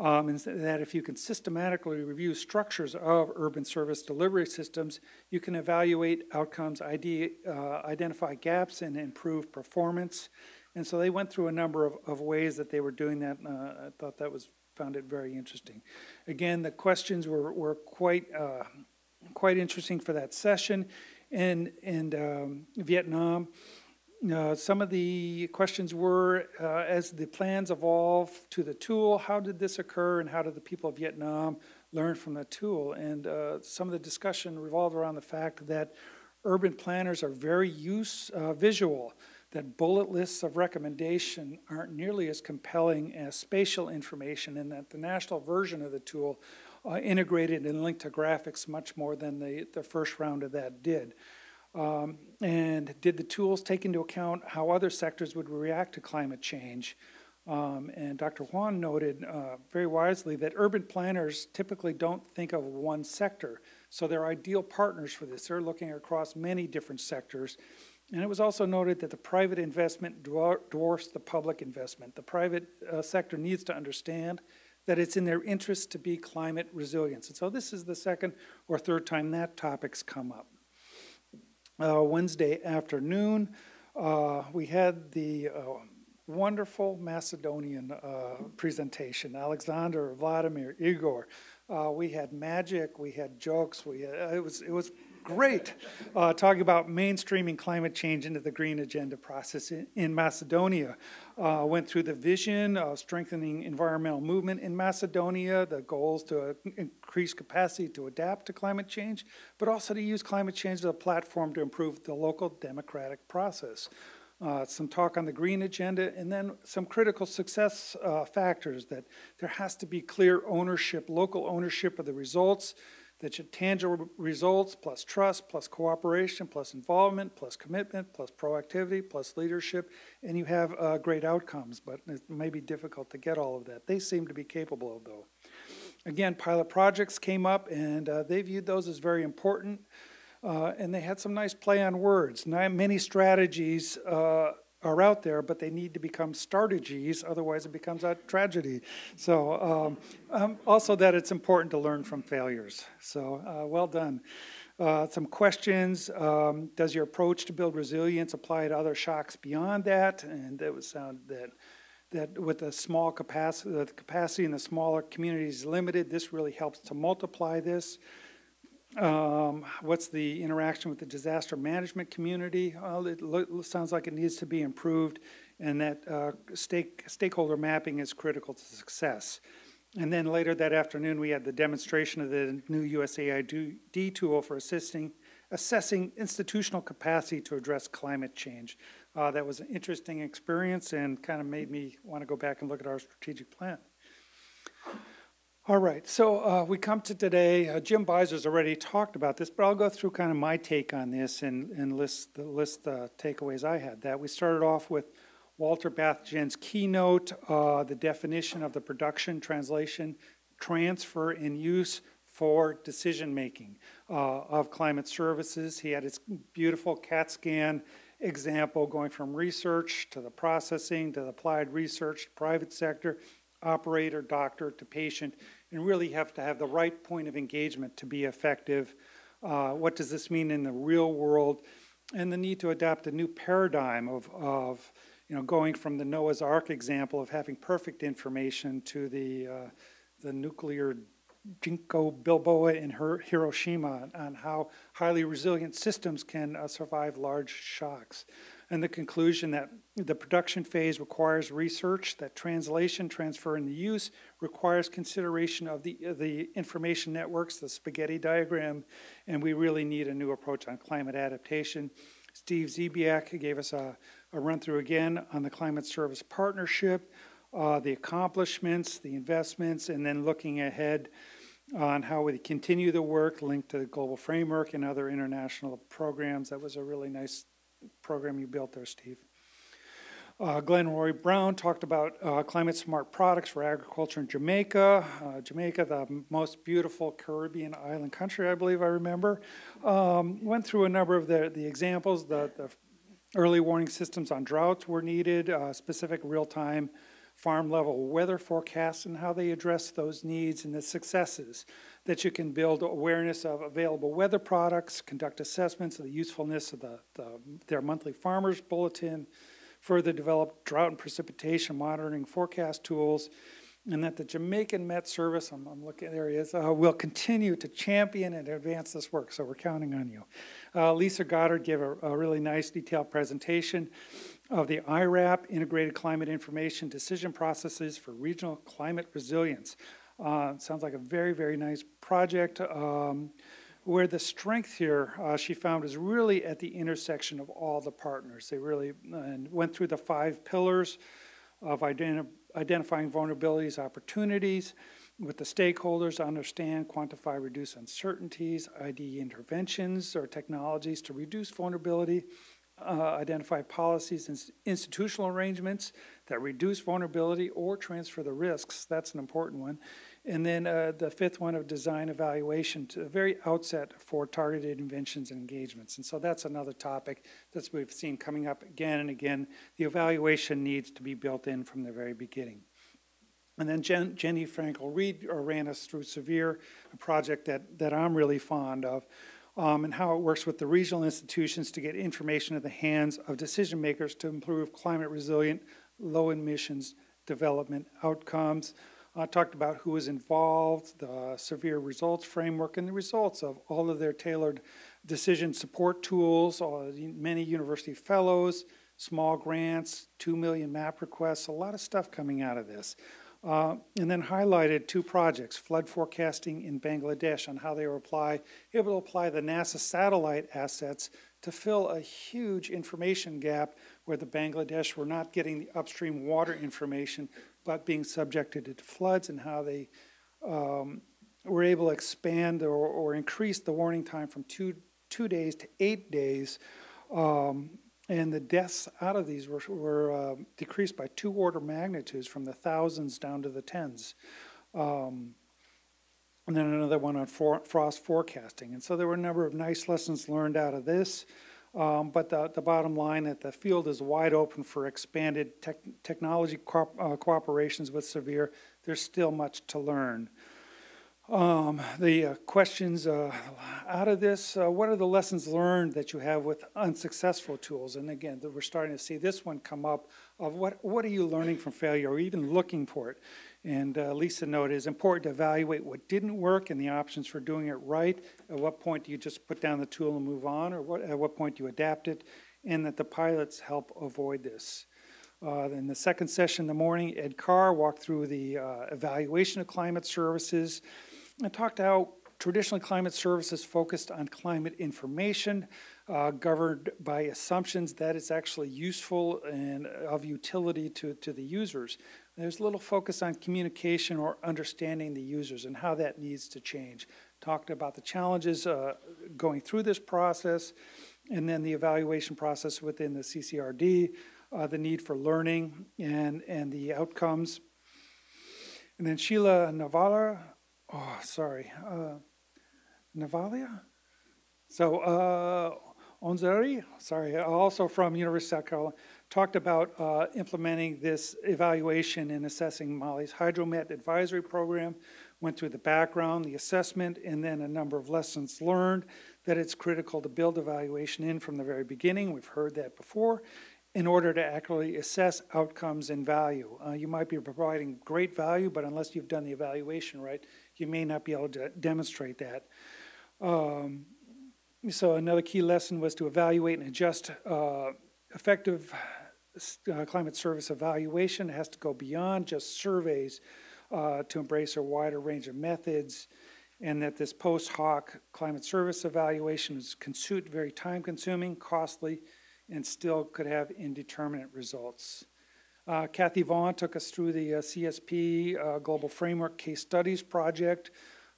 um, that if you can systematically review structures of urban service delivery systems, you can evaluate outcomes, ID, uh, identify gaps, and improve performance. And so they went through a number of, of ways that they were doing that. Uh, I thought that was found it very interesting. Again, the questions were, were quite uh, quite interesting for that session. And and um, Vietnam, uh, some of the questions were uh, as the plans evolve to the tool, how did this occur and how did the people of Vietnam learn from the tool? And uh, some of the discussion revolved around the fact that urban planners are very use uh, visual, that bullet lists of recommendation aren't nearly as compelling as spatial information, and that the national version of the tool uh, integrated and linked to graphics much more than the, the first round of that did. Um, and did the tools take into account how other sectors would react to climate change? Um, and Dr. Juan noted uh, very wisely that urban planners typically don't think of one sector. So they're ideal partners for this. They're looking across many different sectors. And it was also noted that the private investment dwarfs the public investment. The private uh, sector needs to understand that it's in their interest to be climate resilient. And so this is the second or third time that topic's come up uh, Wednesday afternoon. Uh, we had the uh, wonderful Macedonian uh, presentation, Alexander, Vladimir, Igor. Uh, we had magic, we had jokes, we had, it, was, it was great uh, talking about mainstreaming climate change into the green agenda process in, in Macedonia. Uh, went through the vision of strengthening environmental movement in Macedonia, the goals to increase capacity to adapt to climate change, but also to use climate change as a platform to improve the local democratic process. Uh, some talk on the green agenda, and then some critical success uh, factors that there has to be clear ownership, local ownership of the results, that your tangible results plus trust plus cooperation plus involvement plus commitment plus proactivity plus leadership and you have uh, great outcomes but it may be difficult to get all of that. They seem to be capable of though. Again pilot projects came up and uh, they viewed those as very important uh, and they had some nice play on words. Many strategies uh, are out there, but they need to become strategies, otherwise it becomes a tragedy. So um, um, also that it's important to learn from failures. So uh, well done. Uh, some questions, um, does your approach to build resilience apply to other shocks beyond that? And it was sound that that with the small capacity, the capacity in the smaller communities limited, this really helps to multiply this. Um, what's the interaction with the disaster management community? Well, it sounds like it needs to be improved, and that uh, stake, stakeholder mapping is critical to success. And then later that afternoon, we had the demonstration of the new USAID tool for assisting, assessing institutional capacity to address climate change. Uh, that was an interesting experience and kind of made me want to go back and look at our strategic plan. All right, so uh, we come to today. Uh, Jim Buizer's already talked about this, but I'll go through kind of my take on this and, and list the list the takeaways I had. That we started off with Walter Baethgen's keynote, uh, the definition of the production, translation, transfer, and use for decision making uh, of climate services. He had his beautiful CAT scan example going from research to the processing to the applied research, private sector, operator, doctor to patient and really have to have the right point of engagement to be effective. Uh, what does this mean in the real world? And the need to adapt a new paradigm of, of you know, going from the Noah's Ark example of having perfect information to the, uh, the nuclear ginkgo biloba in Hiroshima on how highly resilient systems can uh, survive large shocks and the conclusion that the production phase requires research, that translation, transfer, and the use requires consideration of the, the information networks, the spaghetti diagram, and we really need a new approach on climate adaptation. Steve Zebiak gave us a, a run through again on the Climate Service Partnership, uh, the accomplishments, the investments, and then looking ahead on how we continue the work linked to the global framework and other international programs. That was a really nice program you built there, Steve. Uh, Glenroy Brown talked about uh, climate smart products for agriculture in Jamaica. Uh, Jamaica, the most beautiful Caribbean island country, I believe I remember. Um, went through a number of the, the examples. The, the early warning systems on droughts were needed, uh, specific real time farm level weather forecasts, and how they address those needs and the successes that you can build awareness of available weather products, conduct assessments of the usefulness of the, the, their monthly farmers bulletin further develop drought and precipitation monitoring forecast tools, and that the Jamaican Met Service, I'm, I'm looking, there he is, uh, will continue to champion and advance this work, so we're counting on you. Uh, Lisa Goddard gave a, a really nice detailed presentation of the IRAP, Integrated Climate Information Decision Processes for Regional Climate Resilience. Uh, sounds like a very, very nice project. Um, where the strength here uh, she found is really at the intersection of all the partners. They really went through the five pillars of identi- identifying vulnerabilities, opportunities with the stakeholders understand, quantify, reduce uncertainties, ID interventions or technologies to reduce vulnerability, uh, identify policies and institutional arrangements that reduce vulnerability or transfer the risks. That's an important one. And then uh, the fifth one of design evaluation to the very outset for targeted interventions and engagements. And so that's another topic that we've seen coming up again and again. The evaluation needs to be built in from the very beginning. And then Jen, Jenny Frankel Reed uh, ran us through SERVIR, a project that, that I'm really fond of, um, and how it works with the regional institutions to get information in the hands of decision makers to improve climate resilient, low emissions development outcomes. Uh, talked about who was involved, the SERVIR results framework, and the results of all of their tailored decision support tools, all, many university fellows, small grants, 2 million map requests, a lot of stuff coming out of this. Uh, and then highlighted two projects, flood forecasting in Bangladesh, on how they were apply, able to apply the NASA satellite assets to fill a huge information gap where the Bangladesh were not getting the upstream water information, but being subjected to floods and how they um, were able to expand or, or increase the warning time from two, two days to eight days. Um, and the deaths out of these were, were uh, decreased by two order magnitudes from the thousands down to the tens. Um, and then another one on for, frost forecasting. And so there were a number of nice lessons learned out of this. Um, but the, the bottom line that the field is wide open for expanded tech, technology co- uh, cooperations with SERVIR. There's still much to learn. Um, the uh, questions uh, out of this, uh, what are the lessons learned that you have with unsuccessful tools? And again, we're starting to see this one come up of what, what are you learning from failure or even looking for it? And uh, Lisa noted it's important to evaluate what didn't work and the options for doing it right. At what point do you just put down the tool and move on, or what, at what point do you adapt it? And that the pilots help avoid this. Uh, in the second session in the morning, Ed Carr walked through the uh, evaluation of climate services and talked how traditionally climate services focused on climate information, uh, governed by assumptions that it's actually useful and of utility to, to the users. There's a little focus on communication or understanding the users and how that needs to change. Talked about the challenges uh, going through this process, and then the evaluation process within the CCRD, uh, the need for learning and, and the outcomes. And then Sheila Navala, oh, sorry, uh, Navalia? So, uh, Onzere, sorry, also from University of South Carolina, talked about uh, implementing this evaluation and assessing Mali's Hydromet Advisory Program, went through the background, the assessment, and then a number of lessons learned that it's critical to build evaluation in from the very beginning. We've heard that before in order to accurately assess outcomes and value. Uh, you might be providing great value, but unless you've done the evaluation right, you may not be able to demonstrate that. Um, so another key lesson was to evaluate and adjust uh, effective uh, climate service evaluation. Has to go beyond just surveys uh, to embrace a wider range of methods, and that this post hoc climate service evaluation is consu- very time consuming, costly, and still could have indeterminate results. Uh, Kathy Vaughan took us through the uh, CSP uh, Global Framework Case Studies Project,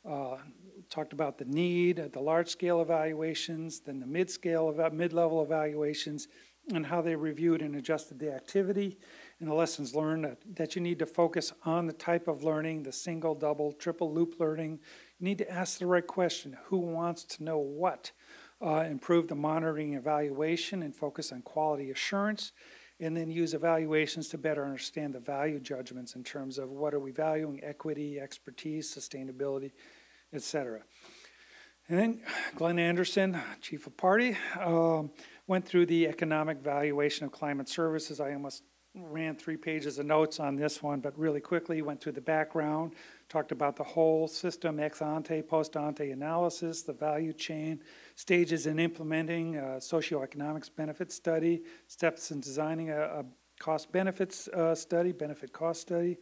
uh, talked about the need, the large-scale evaluations, then the mid-scale, mid-level evaluations, and how they reviewed and adjusted the activity, and the lessons learned, that, that you need to focus on the type of learning, the single, double, triple loop learning. You need to ask the right question, who wants to know what? Uh, improve the monitoring evaluation and focus on quality assurance, and then use evaluations to better understand the value judgments in terms of what are we valuing, equity, expertise, sustainability, et cetera. And then Glenn Anderson, Chief of Party, um, went through the economic valuation of climate services. I almost ran three pages of notes on this one, but really quickly went through the background, talked about the whole system, ex ante, post ante analysis, the value chain, stages in implementing a socioeconomics benefit study, steps in designing a, a cost benefits uh, study, benefit cost study,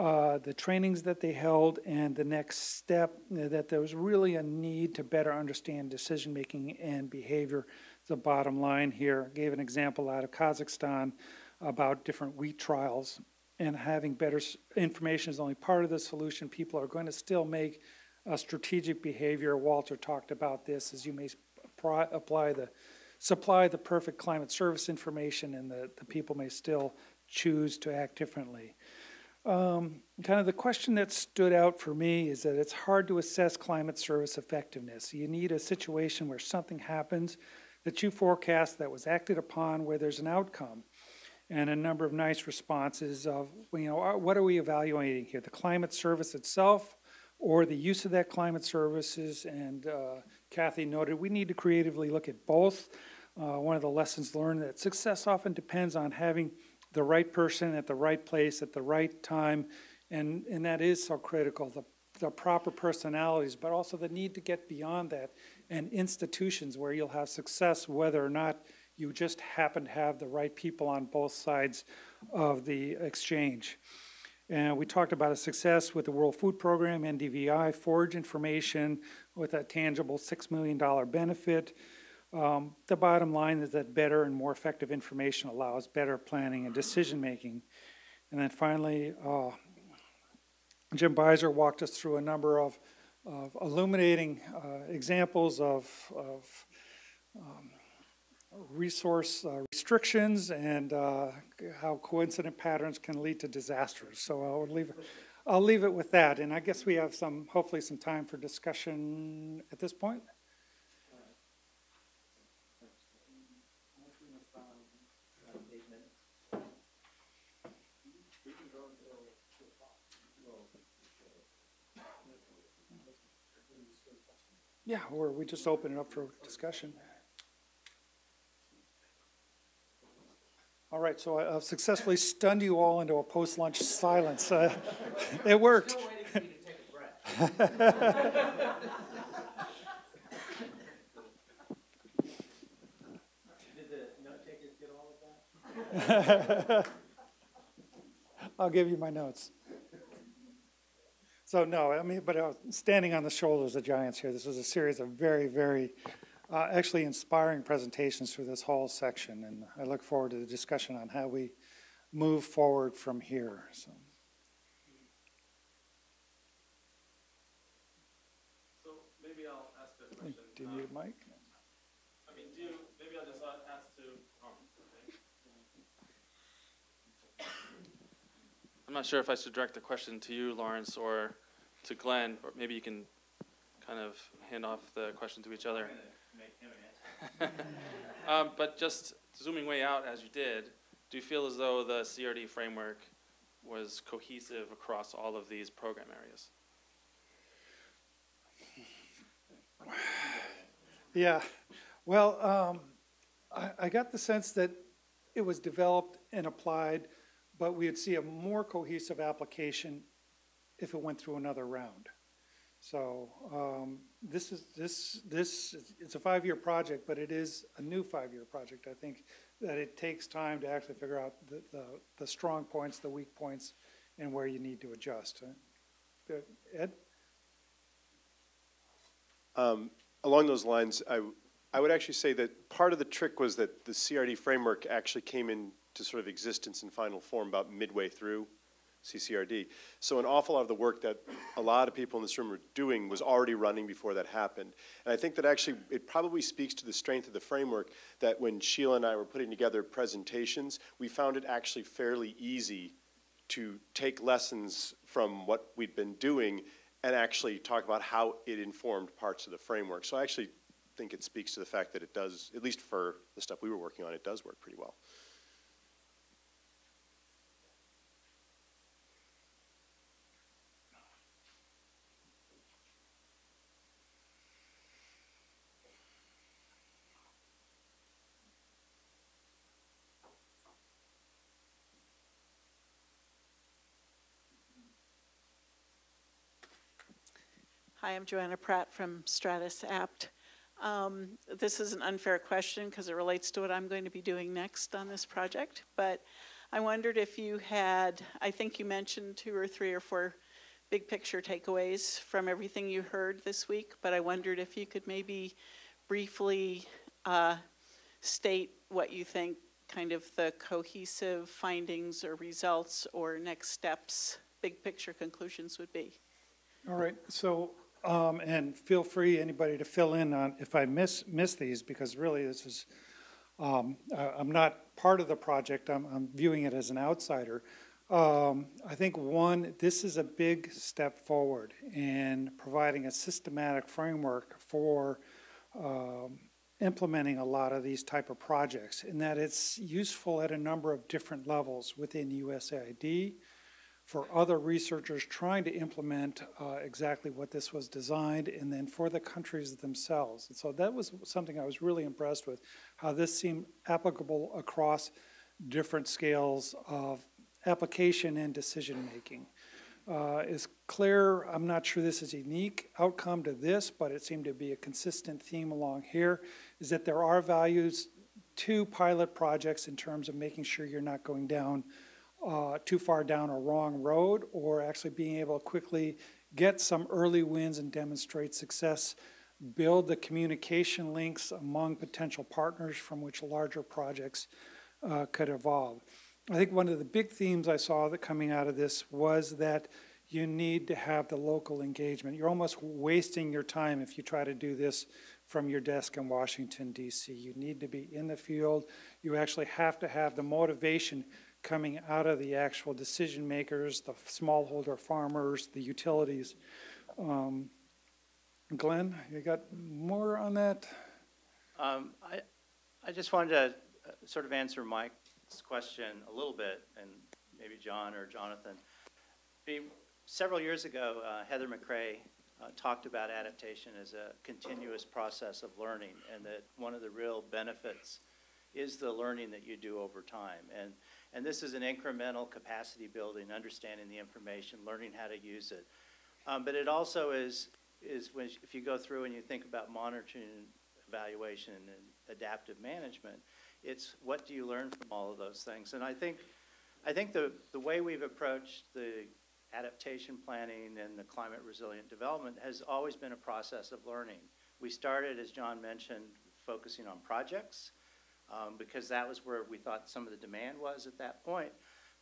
uh, the trainings that they held, and the next step uh, that there was really a need to better understand decision making and behavior. The bottom line here gave an example out of Kazakhstan about different wheat trials and having better information is only part of the solution. People are going to still make a strategic behavior. Walter talked about this as you may apply, apply the supply the perfect climate service information and the, the people may still choose to act differently. Um, kind of the question that stood out for me is that it's hard to assess climate service effectiveness. You need a situation where something happens that you forecast that was acted upon where there's an outcome and a number of nice responses of, you know, what are we evaluating here? The climate service itself or the use of that climate services? And uh, Kathy noted we need to creatively look at both. Uh, One of the lessons learned that success often depends on having the right person at the right place at the right time. And, and that is so critical, the, the proper personalities, but also the need to get beyond that and institutions where you'll have success whether or not you just happen to have the right people on both sides of the exchange. And we talked about a success with the World Food Program, NDVI, forage information with a tangible $6 million benefit. Um, the bottom line is that better and more effective information allows better planning and decision making. And then finally, uh, Jim Buizer walked us through a number of, of illuminating uh, examples of, of um, resource uh, restrictions and uh, how coincident patterns can lead to disasters. So I'll leave, I'll leave it with that. And I guess we have some, hopefully some time for discussion at this point. Yeah, or we just open it up for discussion. All right, so I- I've successfully stunned you all into a post-lunch silence. Uh, It worked. [LAUGHS] Did the note get all of that? I'll give you my notes. So no, I mean, but uh, standing on the shoulders of giants here, this was a series of very, very, uh, actually inspiring presentations through this whole section. And I look forward to the discussion on how we move forward from here, so. So maybe I'll ask a question. Do you need a mic? I mean, do, you- maybe I'll just a- ask to, um, okay. I'm not sure if I should direct the question to you, Lawrence, or to Glenn, or maybe you can kind of hand off the question to each other. [LAUGHS] [LAUGHS] Um, but just zooming way out as you did, do you feel as though the CRD framework was cohesive across all of these program areas? Yeah, well, um, I, I got the sense that it was developed and applied, but we'd see a more cohesive application if it went through another round. So, um, this is, this, this, it's a five-year project, but it is a new five-year project. I think that it takes time to actually figure out the, the, the strong points, the weak points, and where you need to adjust. Uh, Ed? Um, Along those lines, I, I would actually say that part of the trick was that the CRD framework actually came into sort of existence in final form about midway through CCRD. So an awful lot of the work that a lot of people in this room were doing was already running before that happened. And I think that actually, it probably speaks to the strength of the framework that when Sheila and I were putting together presentations, we found it actually fairly easy to take lessons from what we'd been doing and actually talk about how it informed parts of the framework. So I actually think it speaks to the fact that it does, at least for the stuff we were working on, it does work pretty well. Hi, I'm Joanna Pratt from Stratus Abt. Um, This is an unfair question because it relates to what I'm going to be doing next on this project. But I wondered if you had, I think you mentioned two or three or four big picture takeaways from everything you heard this week. But I wondered if you could maybe briefly uh, state what you think kind of the cohesive findings or results or next steps, big picture conclusions would be. All right, so, um, and feel free, anybody to fill in on if I miss, miss these, because really this is, um, I, I'm not part of the project, I'm, I'm viewing it as an outsider. Um, I think one, this is a big step forward in providing a systematic framework for, um, implementing a lot of these type of projects, in that it's useful at a number of different levels within USAID, for other researchers trying to implement uh, exactly what this was designed, and then for the countries themselves. And so that was something I was really impressed with, how this seemed applicable across different scales of application and decision-making. Uh, Is clear, I'm not sure this is a unique outcome to this, but it seemed to be a consistent theme along here, is that there are values to pilot projects in terms of making sure you're not going down uh, too far down a wrong road or actually being able to quickly get some early wins and demonstrate success, build the communication links among potential partners from which larger projects uh, could evolve. I think one of the big themes I saw that coming out of this was that you need to have the local engagement. You're almost wasting your time if you try to do this from your desk in Washington, D.C. You need to be in the field. You actually have to have the motivation coming out of the actual decision makers, the smallholder farmers, the utilities. Um, Glenn, you got more on that? Um, I, I just wanted to uh, sort of answer Mike's question a little bit, and maybe John or Jonathan. Several years ago, uh, Heather McGray uh, talked about adaptation as a continuous process of learning, and that one of the real benefits is the learning that you do over time. And, and this is an incremental capacity building, understanding the information, learning how to use it. Um, but it also is, is when, if you go through and you think about monitoring, evaluation, and adaptive management, it's what do you learn from all of those things? And I think, I think the, the way we've approached the adaptation planning and the climate resilient development has always been a process of learning. We started, as John mentioned, focusing on projects um, because that was where we thought some of the demand was at that point.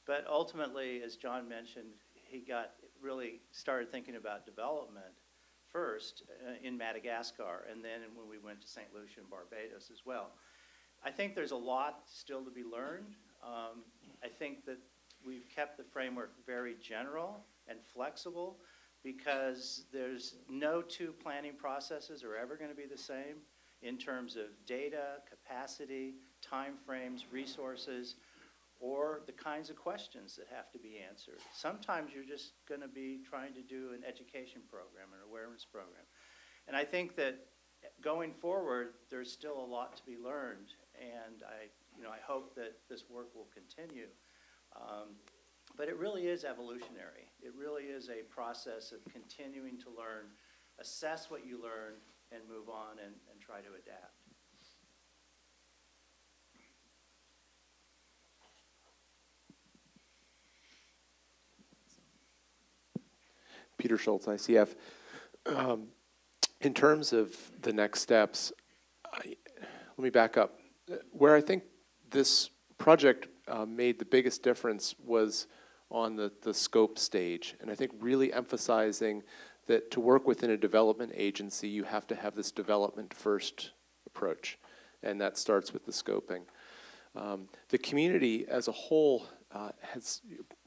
But ultimately, as John mentioned, he got really started thinking about development first uh, in Madagascar, and then when we went to St. Lucia and Barbados as well. I think there's a lot still to be learned. Um, I think that we've kept the framework very general and flexible because there's no two planning processes are ever going to be the same in terms of data, capacity, timeframes, resources, or the kinds of questions that have to be answered. Sometimes you're just going to be trying to do an education program, an awareness program. And I think that going forward, there's still a lot to be learned, and I, you know, I hope that this work will continue. Um, but it really is evolutionary. It really is a process of continuing to learn, assess what you learn, and move on and, and try to adapt. Peter Schultz, ICF. Um, In terms of the next steps, I- let me back up. Where I think this project uh, made the biggest difference was on the, the scope stage. And I think really emphasizing that to work within a development agency, you have to have this development first approach. And that starts with the scoping. Um, the community as a whole uh, has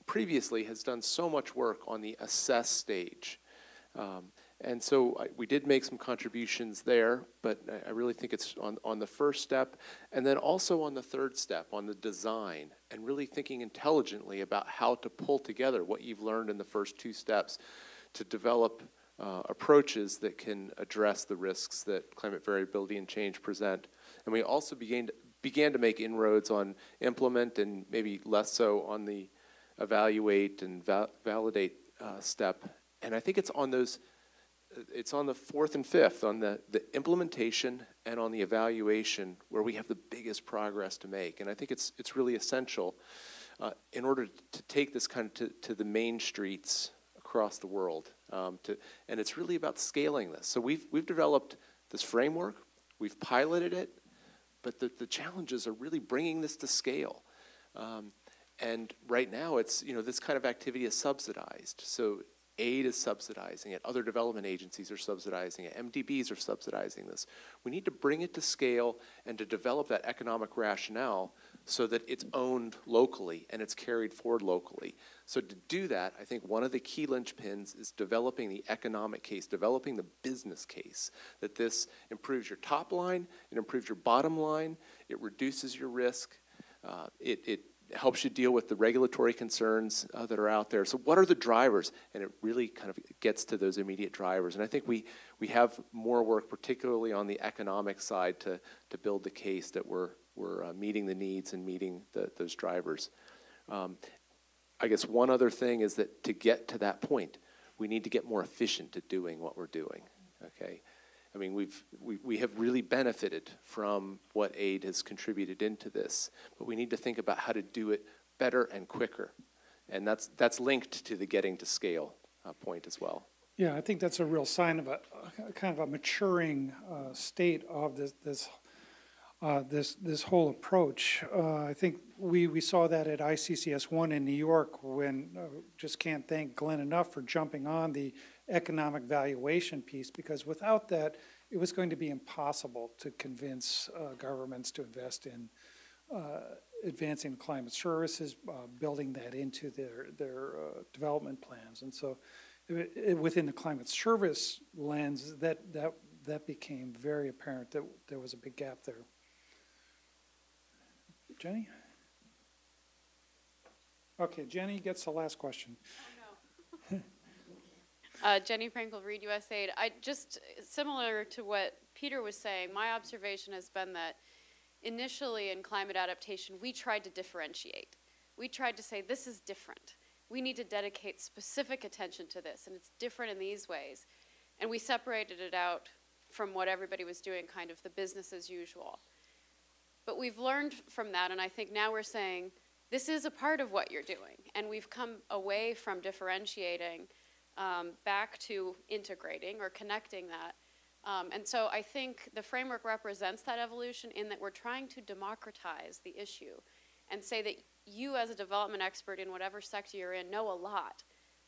previously has done so much work on the assess stage. Um, and so I, we did make some contributions there, but I, I really think it's on, on the first step, and then also on the third step, on the design, and really thinking intelligently about how to pull together what you've learned in the first two steps to develop uh, approaches that can address the risks that climate variability and change present. And we also began to, began to make inroads on implement and maybe less so on the evaluate and va- validate uh, step. And I think it's on those, it's on the fourth and fifth, on the, the implementation and on the evaluation where we have the biggest progress to make. And I think it's, it's really essential uh, in order to take this kind of to, to the main streets across the world. Um, to, and it's really about scaling this. So we've, we've developed this framework, we've piloted it, but the, the challenges are really bringing this to scale. Um, and right now, it's, you know, this kind of activity is subsidized. So aid is subsidizing it, other development agencies are subsidizing it, MDBs are subsidizing this. We need to bring it to scale and to develop that economic rationale so that it's owned locally and it's carried forward locally. So to do that, I think one of the key linchpins is developing the economic case, developing the business case, that this improves your top line, it improves your bottom line, it reduces your risk, uh, it, it helps you deal with the regulatory concerns uh, that are out there. So what are the drivers? And it really kind of gets to those immediate drivers. And I think we, we have more work, particularly on the economic side, to, to build the case that we're, we're uh, meeting the needs and meeting the, those drivers. Um, I guess one other thing is that to get to that point, we need to get more efficient at doing what we're doing, okay? I mean, we've, we, we have really benefited from what aid has contributed into this, but we need to think about how to do it better and quicker. And that's, that's linked to the getting to scale uh, point as well. Yeah, I think that's a real sign of a, a kind of a maturing uh, state of this this uh, this this whole approach. Uh, I think we we saw that at ICCS one in New York when uh, just can't thank Glenn enough for jumping on the economic valuation piece because without that, it was going to be impossible to convince uh, governments to invest in uh, advancing climate services, building that into their their development plans, and so it- it- within the climate service lens, that that that became very apparent that there was a big gap there. Jenny? Okay, Jenny gets the last question. Oh [LAUGHS] Uh, Jenny Frankel, Reed USAID. I just similar to what Peter was saying. My observation has been that initially in climate adaptation, we tried to differentiate. We tried to say this is different. We need to dedicate specific attention to this, and it's different in these ways. And we separated it out from what everybody was doing, kind of the business as usual. But we've learned from that, and I think now we're saying this is a part of what you're doing, and we've come away from differentiating um, back to integrating or connecting that. Um, and so I think the framework represents that evolution in that we're trying to democratize the issue and say that you, as a development expert in whatever sector you're in, know a lot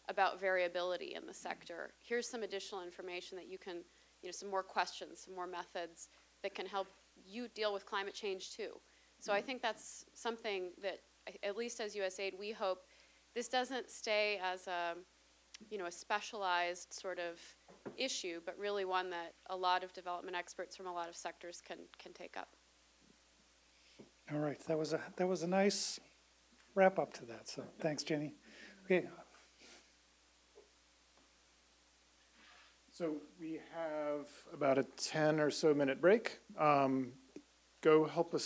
about variability in the sector. Here's some additional information that you can, you know, some more questions, some more methods that can help you deal with climate change too. So I mm-hmm. think that's something that, at least as USAID, we hope this doesn't stay as a, you know, a specialized sort of issue, but really one that a lot of development experts from a lot of sectors can, can take up. All right, that was a, that was a nice wrap up to that, so thanks, Jenny. Okay, So we have about a 10 or so minute break. Um, Go help us